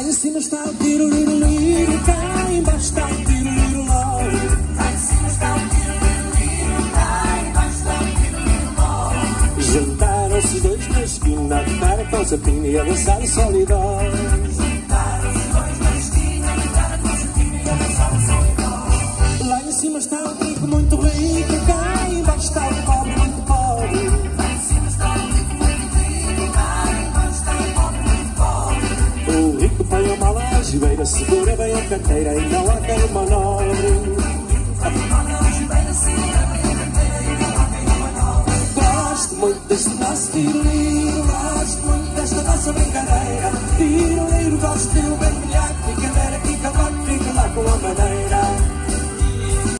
Lá em cima está o tiro, liro, liro, cá embaixo está o tiro, liro, liro. Lá em cima está o tiro, liro, liro, cá embaixo está o tiro, liro. Juntaram-se os dois na esquina, a tocar a concertina e a dançar solidão. Juntaram-se os dois na esquina, a tocar a concertina e a dançar solidão. Lá em cima está o rico muito rico, beira, segura bem a carteira e não há quem manobre. Olha hoje bem, segura bem a carteira e não há quem manobre. Gosto muito deste nosso tiroleiro, gosto muito desta nossa brincadeira. Tiroleiro, gosto de um bem melhor, fica a ver aqui, cavaco, fica lá com a madeira.